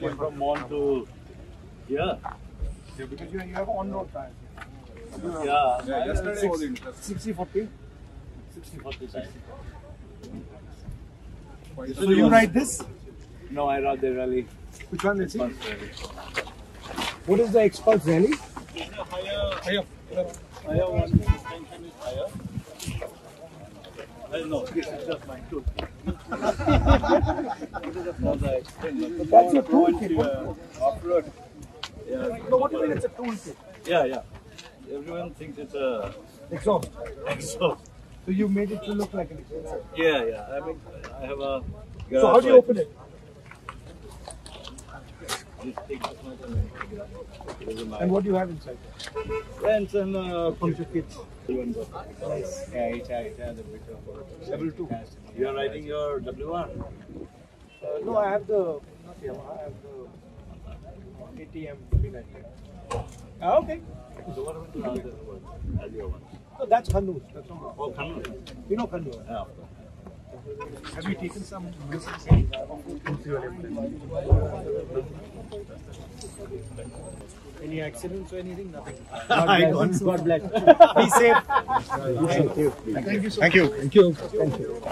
came from Mon to here. Yeah, because you, you have on-road tires. Yeah, Yeah, yesterday was six, interesting. 60 40. 60 40 time. Quite- So you ride this? No, I rather rally. Which one is it? What is the XPulse rally? Higher, higher one extension is higher. I know, this is just my tool. For the extension. That's your toolkit. Yeah, Off-road. Yeah. No, what do you mean it's a toolkit? Yeah, yeah. Everyone thinks it's a Exhaust. exhaust. So you made it to look like an exhaust. Yeah, yeah. I mean, I have a. So how do you open it? This thing is not a- it is a And what do you have inside? Friends and uh, function kits. Nice. Yeah, it has, it has a bit of. Level two. You are riding your W1. Uh, no, I have the not Yamaha. I have the KTM 390. Ah, okay. So what happened to the other one? As your one. So that's Khanus. That's not. Oh, Kanu. You know Khanus. Yeah, of course. Have you taken some medicines? Any accidents or anything? Nothing. I don't. God bless. Be safe. Thank you. Thank you. Thank you. Thank you.